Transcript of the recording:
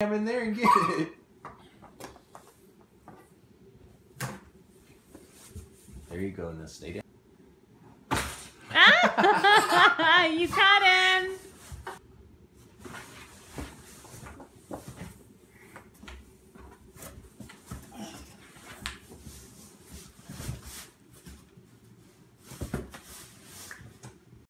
Come in there and get it. There you go. Now stay you caught.